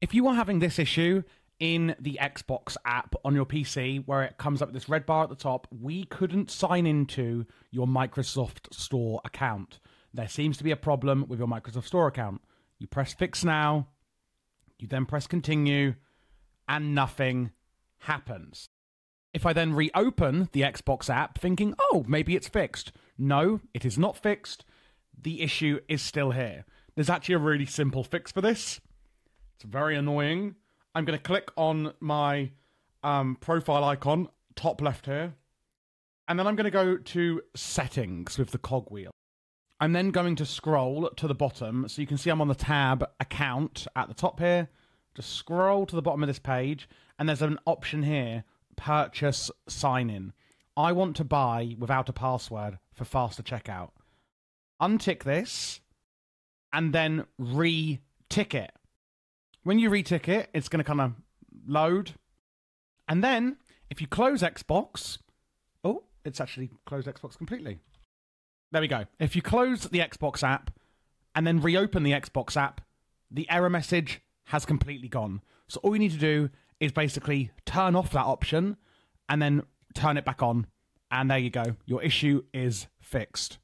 If you are having this issue in the Xbox app on your PC, where it comes up with this red bar at the top, we couldn't sign into your Microsoft Store account. There seems to be a problem with your Microsoft Store account. You press fix now, you then press continue, and nothing happens. If I then reopen the Xbox app thinking, oh, maybe it's fixed. No, it is not fixed. The issue is still here. There's actually a really simple fix for this. It's very annoying. I'm going to click on my um, profile icon, top left here, and then I'm going to go to settings with the cogwheel. I'm then going to scroll to the bottom so you can see I'm on the tab account at the top here. Just scroll to the bottom of this page, and there's an option here purchase sign in. I want to buy without a password for faster checkout. Untick this and then re tick it. When you retick it, it's going to kind of load. And then if you close Xbox, oh, it's actually closed Xbox completely. There we go. If you close the Xbox app and then reopen the Xbox app, the error message has completely gone. So all you need to do is basically turn off that option and then turn it back on. And there you go. Your issue is fixed.